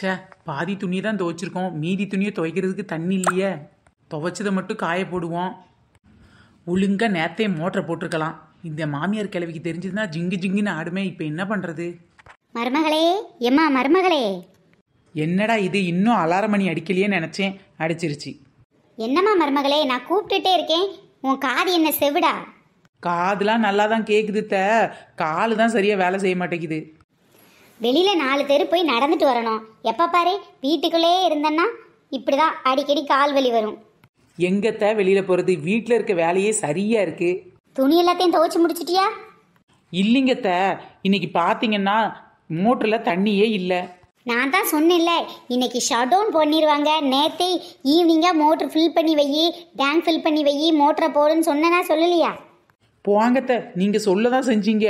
ச்சே பாதி துணி தான் துவைச்சிருக்கோம். மீதி துணியை துவைக்கிறதுக்கு தண்ணி இல்லையே. துவைச்சதை மட்டும் காய போடுவோம். ஒழுங்கா நேத்தே மோட்டரை போட்டிருக்கலாம். இந்த மாமியார் கிழவிக்கு தெரிஞ்சதுன்னா ஜிங்கு ஜிங்குன்னு ஆடுமே. இப்போ என்ன பண்ணுறது மருமகளே எம்மா மருமகளே. என்னடா இது இன்னும் அலாரம் மணி அடிக்கலையே நினச்சேன். அடிச்சிருச்சு. என்னம்மா மருமகளே நான் கூப்பிட்டுட்டே இருக்கேன். உன் காது என்ன செவிடா? காதுலாம் நல்லா தான் கேட்குது த காலு தான் சரியாக வேலை செய்ய மாட்டேங்குது. வெளியில நாலு தெரு போய் நடந்துட்டு வரணும். எப்ப பாரு? வீட்டுக்குள்ளே இருந்தேன்னா இப்படிதான் அடிக்கடி கால் வலி வரும். எங்கத்த வெளியில் போகிறது வீட்டில் இருக்க வேலையே சரியாக இருக்குது துணி எல்லாத்தையும் துவைச்சு முடிச்சிட்டியா? இல்லைங்கத்த. இன்னைக்கு பார்த்தீங்கன்னா மோட்டரில் தண்ணியே இல்லை. நான் தான் சொன்னேன்ல இன்னைக்கு ஷட் டவுன் பண்ணிடுவாங்க நேத்தே ஈவினிங்காக மோட்ரு ஃபில் பண்ணி வை டேங்க் ஃபில் பண்ணி வை மோட்டரை போடுன்னு சொன்னேனா சொல்லலையா? போங்கத்த நீங்கள் சொல்ல தான் செஞ்சீங்க.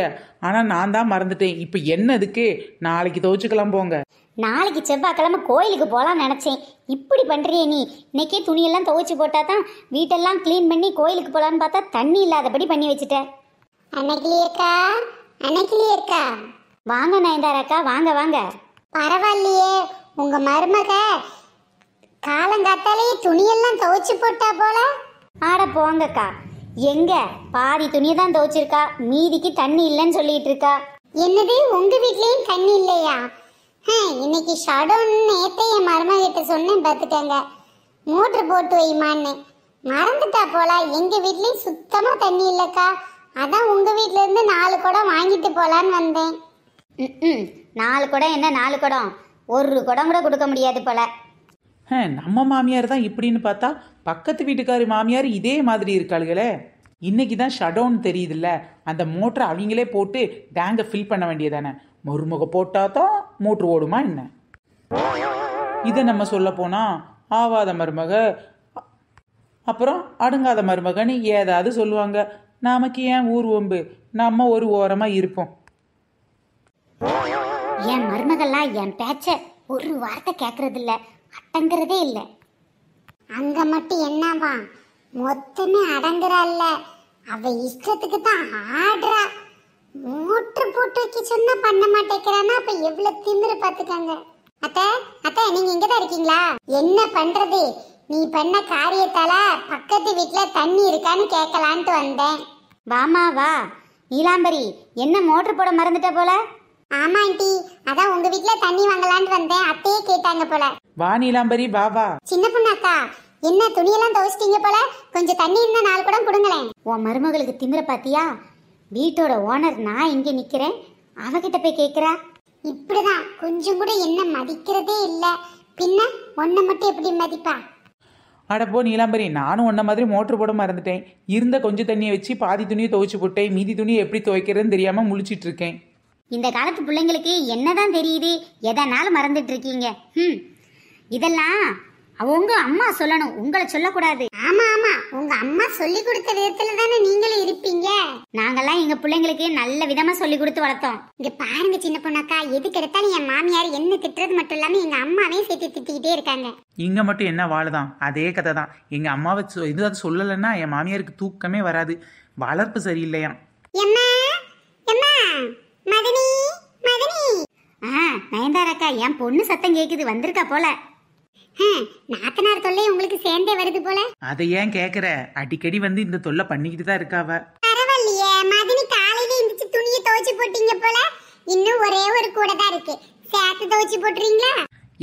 ஆனால் நான் தான் மறந்துட்டேன். இப்போ என்ன இதுக்கு நாளைக்கு துவைச்சுக்கலாம் போங்க. நாளைக்கு செவ்வாய்க்கிழமை கோயிலுக்கு போகலான்னு நினச்சேன். இப்படி பண்ணுறியே நீ. இன்னைக்கே துணியெல்லாம் துவைச்சு போட்டா தான் வீட்டெல்லாம் க்ளீன் பண்ணி கோயிலுக்கு போகலான்னு பார்த்தா தண்ணி இல்லாதபடி பண்ணி வச்சுட்டேன் அன்னைக்கிலேயேக்கா? அன்னைக்கிலேயேக்கா? வாங்க நயன்தாராக்கா வாங்க வாங்க. பரவாயில்லையே. உங்க மருமக காலங்காத்தாலேயே துணியெல்லாம் துவைச்சு போட்டா போல. ஆட போங்கக்கா. எங்க? பாதி துணியை தான் துவைச்சிருக்கா. மீதிக்கு தண்ணி இல்லைன்னு சொல்லிட்டு இருக்கா என்னது? உங்க வீட்லயும் தண்ணி இல்லையா? இன்னைக்கு ஷடவுன் நேத்தே என் மருமகிட்ட சொன்னேன் பார்த்துக்கங்க. மோட்ரு போட்டு வைமான்னு மறந்துட்டா போல? எங்க வீட்லயும் சுத்தமா தண்ணி இல்லக்கா. அதான் உங்க வீட்ல இருந்து நாலு குடம் வாங்கிட்டு போலான்னு வந்தேன். ம் நாலு குடம் என்ன நாலு குடம்? ஒரு குடம் கூட கொடுக்க முடியாது போல. நம்ம மாமியார் தான் இப்படின்னு பார்த்தா பக்கத்து வீட்டுக்காரி மாமியார் இதே மாதிரி இருக்காளுகளே. இன்னைக்கு தான் ஷடவுன் தெரியுதுல்ல. அந்த மோட்டரை அவங்களே போட்டு டேங்கை ஃபில் பண்ண வேண்டியதானே. மருமக போட்டால் தான் மோட்ரு ஓடுமா என்ன? இதை நம்ம சொல்ல போனால் ஆவாத மருமக அப்புறம் அடுங்காத மருமகன்னு ஏதாவது சொல்லுவாங்க. நமக்கு ஏன் ஊர் வம்பு? நம்ம ஒரு ஓரமாக இருப்போம். என் மருமகள்லாம் என் பேச்ச ஒரு வார்த்தை கேட்கறது அடங்குறதே இல்ல. அங்க மட்டும் என்னவா மொத்தமே அடங்குறாள்ல அவ இஷ்டத்துக்கு தான் ஆடுறா. மோட்டர் போட்டு வைக்க சொன்னா பண்ண மாட்டேங்கிறானா? அப்ப எவ்வளவு திமிரு பாத்துக்கங்க அத்தை அத்தை நீங்க இங்கதான் இருக்கீங்களா? என்ன பண்றது? நீ பண்ண காரியத்தால பக்கத்து வீட்டுல தண்ணி இருக்கான்னு கேட்கலான்ட்டு வந்தேன். வாமா வா. நீலாம்பரி என்ன மோட்டர் போட மறந்துட்ட போல? ஆமா ஆண்டி. அதான் உங்க வீட்டுல தண்ணி வாங்கலான்ட்டு வந்தேன். அத்தையே கேட்டாங்க போல. வா நீலாம்பரி வா வா. சின்ன பொண்ணாக்கா என்ன துணியெல்லாம் துவைச்சிட்டீங்க போல? கொஞ்சம் தண்ணி இருந்தா நாலு குடம் கொடுங்களேன். உன் மருமகளுக்கு திமிர பாத்தியா? வீட்டோட ஓனர் நான் இங்க நிக்கிறேன். அவகிட்ட போய் கேக்குறா? இப்படிதான் கொஞ்சம் கூட என்ன மதிக்கிறதே இல்ல. பின்ன ஒன்ன மட்டும் எப்படி மதிப்பா? அட போ நீலாம்பரி நானும் உன்ன மாதிரி மோட்டர் போட மறந்துட்டேன். இருந்த கொஞ்சம் தண்ணியை வச்சு பாதி துணியை துவைச்சு போட்டேன். மீதி துணியை எப்படி துவைக்கிறதுன்னு தெரியாம முழிச்சிட்டு இருக்கேன். இந்த காலத்து பிள்ளைங்களுக்கு என்னதான் தெரியுது? எதனாலும் மறந்துட்டு இருக்கீங்க. ம் இதெல்லாம் அவங்க அம்மா சொல்லணும். உங்களை சொல்லக்கூடாது. ஆமா ஆமா. உங்க அம்மா சொல்லி கொடுத்த விதத்துல தானே நீங்களும் இருப்பீங்க. நாங்கெல்லாம் எங்க பிள்ளைங்களுக்கு நல்ல விதமா சொல்லி கொடுத்து வளர்த்தோம். இங்க பாருங்க சின்ன பொண்ணாக்கா. எதுக்கு எடுத்தாலும் என் மாமியார் என்ன திட்டுறது மட்டும் இல்லாம எங்க அம்மாவையும் சேர்த்து திட்டிக்கிட்டே இருக்காங்க. இங்க மட்டும் என்ன வாழுதான்? அதே கதை தான் எங்க அம்மாவை சொ- இது அது சொல்லலைன்னா என் மாமியாருக்கு தூக்கமே வராது. வளர்ப்பு சரியில்லையாம் எம்மா? எம்மா? மதனி? மதனி? ஆ நயன்தாராக்கா என் பொண்ணு சத்தம் கேக்குது. வந்திருக்கா போல. நாத்தனார் தொல்லை உங்களுக்கு சேர்ந்தே வருது போல. அதை ஏன் கேட்குற அடிக்கடி வந்து இந்த தொல்லை பண்ணிக்கிட்டு தான் இருக்காவ பரவாயில்லையே மதினி காலையில எந்திரிச்சு துணியை துவைச்சு போட்டீங்க போல. இன்னும் ஒரே ஒரு கூட தான் இருக்கு. சேர்த்து துவைச்சு போட்டுறீங்களா?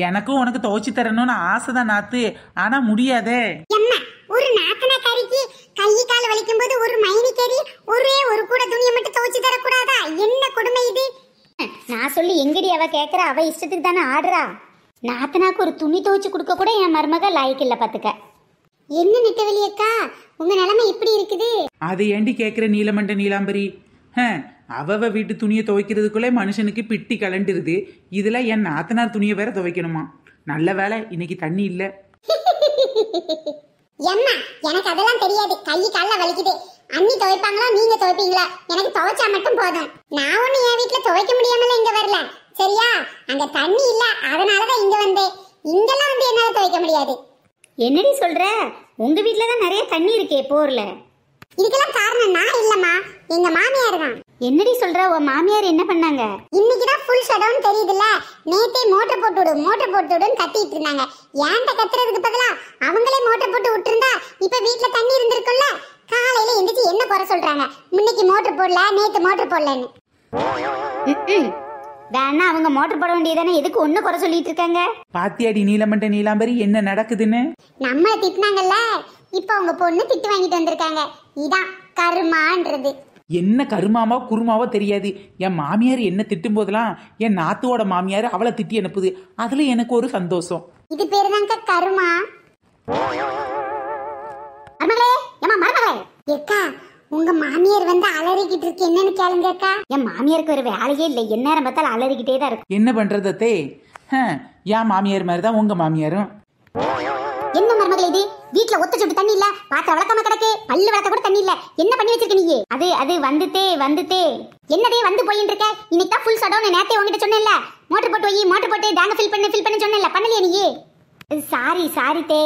எனக்கும் உனக்கு துவைச்சு தரணும்னு ஆசை தான் நாத்து. ஆனா முடியாதே. எம்மா ஒரு நாத்தனா கறிக்கு கை கால் வலிக்கும் போது ஒரு மைனி கறி ஒரே ஒரு கூட துணியை மட்டும் துவைச்சு தரக்கூடாதா? என்ன கொடுமை இது? நான் சொல்லி எங்கடி அவ கேக்குறா? அவ இஷ்டத்துக்கு தானே ஆடுறா? நாத்தனாக்கு ஒரு துணி துவைச்சு கொடுக்க கூட என் மருமக லாய்க்கு இல்ல பாத்துக்க. என்ன நெட்டவெளி அக்கா? உங்க நிலைமை இப்படி இருக்குது? அதை ஏண்டி கேட்குற நீலமண்ட நீலாம்பரி? ஹ, அவவ வீட்டு துணியை துவைக்கிறதுக்குள்ளே மனுஷனுக்கு பிட்டி கலண்டுருது. இதுல என் நாத்தனார் துணியை வேற துவைக்கணுமா? நல்ல வேலை இன்னைக்கு தண்ணி இல்லை. எம்மா எனக்கு அதெல்லாம் தெரியாது. கை கால்ல வலிக்குது. அண்ணி துவைப்பாங்களா நீங்க துவைப்பீங்களா? எனக்கு துவைச்சா மட்டும் போதும். நான் ஒண்ணு என் வீட்ல துவைக்க முடியாமல இங்க வரல. சரியா? அங்க தண்ணி இல்ல வந்தேன் இங்கெல்லாம் வந்து என்னால துவைக்க முடியாது. என்னடி சொல்ற? உங்க வீட்ல தான் நிறைய தண்ணி இருக்கே போர்ல. இதுக்கெல்லாம் காரணம் நான் இல்லம்மா. எங்க மாமியார் தான் என்னடி சொல்ற? உன் மாமியார் என்ன பண்ணாங்க? இன்னைக்கு தான் ஃபுல் ஷட்டவுன் தெரியுதுல்ல. நேத்தே மோட்டர் போட்டு விடு மோட்டர் போட்டு விடுன்னு கத்திட்டு இருந்தாங்க. ஏன்ட்ட கத்துறதுக்கு பதிலா அவங்களே மோட்டர் போட்டு விட்டுருந்தா இப்ப வீட்ல தண்ணி இருந்திருக்கும்ல காலையில எந்திரிச்சு என்ன குறை சொல்றாங்க? முன்னைக்கு மோட்டர் போடல நேத்து மோட்டர் போடலன்னு. வேணா அவங்க மோட்டர் போட வேண்டியதானே? எதுக்கு ஒண்ணு குறை சொல்லிட்டு இருக்காங்க? பாத்தியாடி நீலமண்ட நீலாம்பரி என்ன நடக்குதுன்னு? நம்ம திட்டினாங்கல்ல? இப்ப அவங்க பொண்ணு திட்டு வாங்கிட்டு வந்திருக்காங்க. இதான் கருமான்றது. என்ன கருமாவோ குருமாவோ தெரியாது. என் மாமியார் என்ன திட்டும் போதெல்லாம் என் நாத்துவோட மாமியார் அவளை திட்டி அனுப்புது. அதுல எனக்கு ஒரு சந்தோஷம். இது பேரு தாங்க கருமா. மருமகளே ஏமா மருமகளே. ஏக்கா உங்க மாமியார் வந்து அலறிக்கிட்டு இருக்கு. என்னன்னு கேளுங்க அக்கா. என் மாமியாருக்கு ஒரு வேலையே இல்லை. எந்நேரம் பார்த்தாலும் அலறிக்கிட்டே தான் இருக்கு. என்ன பண்றதத்தே ஹம், என் மாமியார் மாதிரி தான் உங்க மாமியாரும். என்ன மருமகளே இது? வீட்ல ஒத்த சொட்டு தண்ணி இல்ல. பாத்திரம் வளர்க்காம கிடக்கு. பல்லு வளர்க்க கூட தண்ணி இல்ல. என்ன பண்ணி வச்சிருக்க நீ அது அது வந்துட்டே வந்துட்டே. என்னதே வந்து போயின்னு இருக்க? இன்னைக்கு தான் ஃபுல் சடவுன் நேத்தே உங்ககிட்ட சொன்னேன்ல. மோட்டர் போட்டு வை மோட்டர் போட்டு டேங்க ஃபில் பண்ணு ஃபில் பண்ணு சொன்னேன்ல. பண்ணலையே நீ சாரி சாரி தே.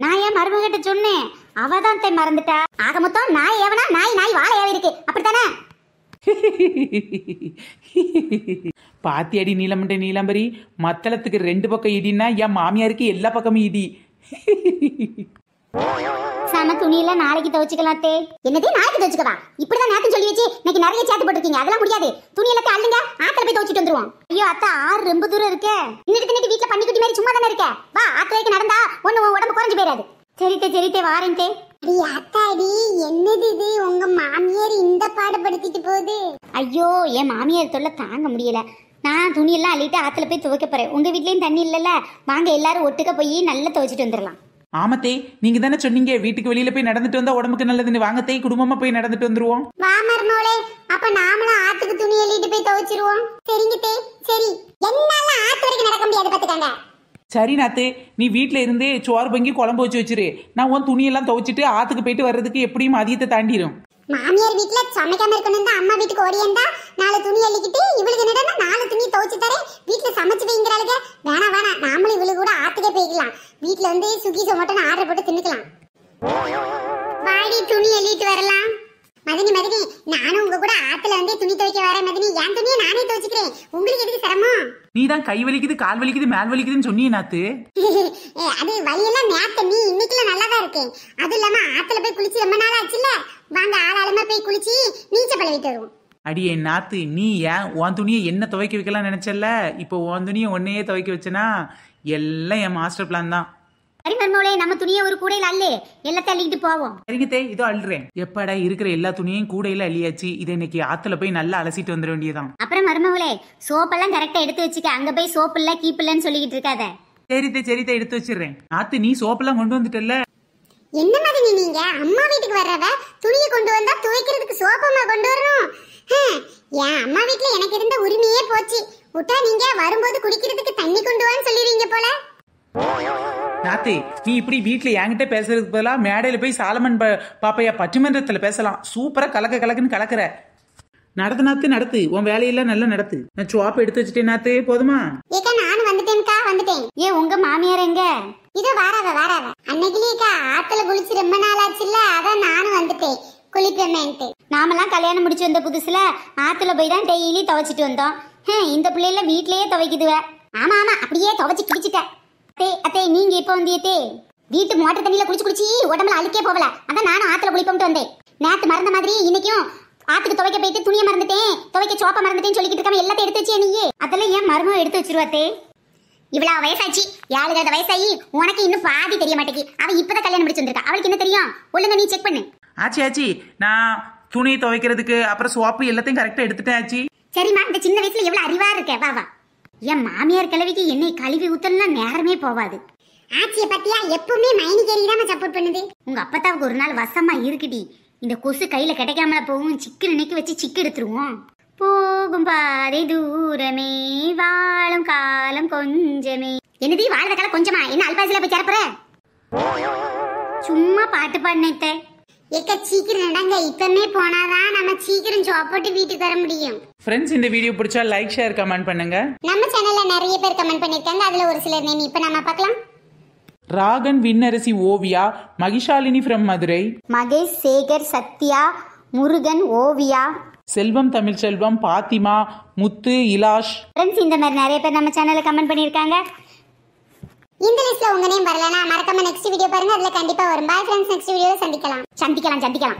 நான் ஏன் மருமகிட்ட சொன்னேன்? அவ தான் தே மறந்துட்டா. ஆக மொத்தம் நாய் ஏவனா நாய் நாய் வாழ ஏவி இருக்கு. அப்படித்தானே? பாத்தியாடி நீலமண்ட நீலாம்பரி மத்தளத்துக்கு ரெண்டு பக்கம் இடின்னா என் மாமியாருக்கு எல்லா பக்கமும் இடி. சம துணியெல்லாம் நாளைக்கு துவைச்சுக்கலாம் தே. என்னதே நாளைக்கு துவைச்சுக்கவா? இப்படிதான் நேத்து சொல்லி வச்சு இன்னைக்கு நிறைய சேர்த்து போட்டிருக்கீங்க. அதெல்லாம் முடியாது. துணி எல்லாத்தையும் அள்ளுங்க. ஆத்துல போய் துவைச்சிட்டு வந்துருவோம். ஐயோ அத்தா ஆறு ரொம்ப தூரம் இருக்கு. இன்னைக்கு தின்னுட்டு வீட்டுல பண்ணிக்குட்டி மாதிரி சும்மா தானே இருக்க. வா ஆத்து வரைக்கும் நடந்தா ஒண்ணு உன் உடம்பு குறைஞ்சு போயிடாது. சரித்தே சரித்தே வாரேன் தே அடி அத்தாடி என்னது இது? உங்க மாமியார் இந்த பாடுபடுத்திட்டு போகுது. ஐயோ என் மாமியார் தொல்லை தாங்க முடியல. நான் துணியெல்லாம் அள்ளிட்டு ஆத்துல போய் துவைக்க போறேன். உங்க வீட்லயும் தண்ணி இல்லைல்ல? வாங்க எல்லாரும் ஒட்டுக்க போய் நல்லா துவைச்சிட்டு வந்துடலாம் ஆமத்தே நீங்க தானே சொன்னீங்க வீட்டுக்கு வெளியில போய் நடந்துட்டு வந்தா உடம்புக்கு நல்லதுன்னு. வாங்கத்தே குடும்பமா போய் நடந்துட்டு வந்துருவோம். வா மருமோளே அப்ப நாமளும் ஆத்துக்கு துணி எழுதிட்டு போய் துவைச்சிருவோம். சரிங்க தே. சரி. என்னால ஆத்து வரைக்கும் நடக்க முடியாது பாத்துக்கங்க சரி நாத்து நீ வீட்டில் இருந்தே சோறு பொங்கி குழம்பு வச்சு வச்சிரு. நான் உன் துணியெல்லாம் துவைச்சிட்டு ஆத்துக்கு போயிட்டு வர்றதுக்கு எப்படியும் மதியத்தை தாண்டிடும் மாமியார் வீட்ல சமைக்காம இருக்கணும் அம்மா வீட்டுக்கு ஓடியண்டா நாலு துணி அள்ளிக்கிட்டு இவளுக்கு என்னடா நாலு துணி துவைச்சு தரேன். வீட்டுல சமைச்சு வைங்கிறாளுங்க வேணாம் வேணாம் நாமளும் இவளுக்கு கூட ஆத்துக்கே போய்க்கலாம். வீட்டுல வந்து சுகி சொமட்டோன்னு ஆர்டர் போட்டு தின்னுக்கலாம். வாடி துணி அள்ளிட்டு வரலாம். மதினி மதினி நானும் உங்க கூட ஆத்துல வந்து துணி துவைக்க வரேன் மதினி. என் துணியை நானே துவைச்சுக்கிறேன். உங்களுக்கு எதுக்கு சிரமம்? நீ தான் கை வலிக்குது கால் வலிக்குது மேல் வலிக்குதுன்னு சொன்னியே நாத்து. அது வழியெல்லாம் நேத்த நீ இன்னைக்குலாம் நல்லா தான் இருக்கேன். அது இல்லாம ஆத்துல போய் குளிச்சு ரொம்ப நாள் ஆச்சுல்ல? வாங்க ஆளாளுமா போய் குளிச்சு நீச்ச பழகிட்டு வருவோம். அடியே நாத்து நீ ஏன் உன் துணியை என்ன துவைக்க வைக்கலாம் நினைச்சல இப்போ உன் துணியை ஒன்னையே துவைக்க வச்சனா? எல்லாம் என் மாஸ்டர் பிளான் தான். சரி மருமகளே நம்ம துணியை ஒரு கூடையில அள்ளு எல்லாத்தையும் அள்ளிட்டு போவோம். சரிங்க தே இதோ அழுறேன் எப்பாடா இருக்கிற எல்லா துணியையும் கூடையில அள்ளியாச்சு. இதை இன்னைக்கு ஆத்துல போய் நல்லா அலசிட்டு வந்துட வேண்டியதான் அப்புறம் மருமகளே சோப்பெல்லாம் கரெக்டா எடுத்து வச்சுக்க. அங்க போய் சோப்பு இல்ல கீப்பு இல்லன்னு சொல்லிக்கிட்டு இருக்காத. சரி தே சரி தே எடுத்து வச்சிடுறேன். நாத்து நீ சோப்பெல்லாம் கொண்டு வந்துட்டல்ல? என்ன மாதிரி நீங்க? அம்மா வீட்டுக்கு வர்றவ துணியை கொண்டு வந்தா துவைக்கிறதுக்கு சோப்பமா கொண்டு வரணும். என் அம்மா வீட்ல எனக்கு இருந்த உரிமையே போச்சு. விட்டா நீங்க வரும்போது குடிக்கிறதுக்கு தண்ணி கொண்டு வான்னு சொல்லிடுவீங்க போல. நாத்து நீ இப்படி வீட்டுல என்கிட்ட பேசுறதுக்கு பதிலா மேடையில போய் சாலமன் ப- பாப்பையா பட்டிமன்றத்துல பேசலாம். சூப்பரா கலக்க கலக்குன்னு கலக்குற. நடத்து நாத்து நடத்து. உன் வேலையெல்லாம் நல்லா நடத்து. நான் சுவாப்பு எடுத்து வச்சுட்டேன் நாத்து. போதுமா? ஏக்கா நானும் வந்துட்டேன்க்கா வந்துட்டேன். ஏ உங்க மாமியார் எங்க? இது வாராவ வாராவ. அன்னைக்குலேக்கா ஆத்துல குளிச்சு ரொம்ப நாள் ஆச்சுல்ல அதான் நானும் வந்துட்டேன். குளிப்பேமேன்ட்டு. நாமெல்லாம் கல்யாணம் முடிச்சு வந்த புதுசுல ஆத்துல போய் தான் டெய்லி துவைச்சிட்டு வந்தோம். இந்த பிள்ளைல வீட்லயே துவைக்குதுவ. ஆமா ஆமா அப்படியே துவைச்சு கிழிச்சிட்டேன் அத்தே அத்தே நீங்க இப்ப வந்தியத்தே? வீட்டு மோட்டர் தண்ணியில குளிச்சு குளிச்சு உடம்புல அழுக்கே போகல. அதான் நானும் ஆத்துல குளிப்போம்ட்டு வந்தேன். நேத்து மறந்த மாதிரி இன்னைக்கும் ஆத்துக்கு துவைக்க போயிட்டு துணியை மறந்துட்டேன். துவைக்க சோப்பை மறந்துட்டேன்னு சொல்லிக்கிட்டு இருக்காம எல்லாத்தையும் எடுத்து வச்சே நீயே? அதெல்லாம் ஏன் மருமகம் எடுத்து வச்சிருவாத்தே இவ்வளவு வயசாச்சு. ஏழுகாத வயசாகி உனக்கு இன்னும் பாதி தெரிய மாட்டேங்கி அவ இப்பதான் கல்யாணம் முடிச்சு வந்திருக்கா. அவளுக்கு என்ன தெரியும்? ஒழுங்கா நீ செக் பண்ணு. ஆச்சி ஆச்சி. நான் துணி துவைக்கிறதுக்கு அப்புறம் சோப்பு எல்லாத்தையும் கரெக்டா எடுத்துட்டேன் ஆச்சி. சரிம்மா இந்த சின்ன வயசுல எவ்வளவு அறிவா இருக்க? வா வா. என் மாமியார் கிழவிக்கு என்னை கழுவி ஊத்தணும்னா நேரமே போவாது. ஆச்சிய பத்தியா எப்பவுமே மைனிகேரி தான் சப்போர்ட் பண்ணுது. உங்க அப்பத்தாவுக்கு ஒரு நாள் வசமா இருக்குடி. இந்த கொசு கையில கிடைக்காமல போகும் சிக்கு நினைக்க வச்சு சிக்கு எடுத்துருவோம். போகும் பாதை தூரமே வாழும் காலம் கொஞ்சமே. என்னது வாழ்ற காலம் கொஞ்சமா? என்ன அல்பாசில போய் சேரப்புற சும்மா பாட்டு பாடினேத்த ஏக்க சீக்கிரம் நடங்க. இப்பமே போனாதான் நம்ம சீக்கிரம் சாப்பிட்டு வீட்டுக்கு வர முடியும். ஃப்ரெண்ட்ஸ் இந்த வீடியோ பிடிச்சா லைக் ஷேர் கமெண்ட் பண்ணுங்க. நம்ம சேனல்ல நிறைய பேர் கமெண்ட் பண்ணிருக்காங்க. அதுல ஒரு சிலர் நேம் இப்ப நம்ம பார்க்கலாம். ராகன் விண்ணரசி ஓவியா மகிஷாலினி ஃப்ரம் மதுரை. மகேஷ் சேகர் சத்யா முருகன் ஓவியா. செல்வம் தமிழ்ச்செல்வம் பாத்திமா முத்து இலாஷ். ஃப்ரெண்ட்ஸ் இந்த மாதிரி நிறைய பேர் நம்ம சேனலில் கமெண்ட் பண்ணியிருக்காங்க இந்த லிஸ்ட்ல உங்க நேம் வரலனா மறக்காம நெக்ஸ்ட் வீடியோ பாருங்க. அதுல கண்டிப்பா வரும். பாய் ஃப்ரெண்ட்ஸ் நெக்ஸ்ட் வீடியோல சந்திக்கலாம். சந்திக்கலாம் சந்திக்கலாம்.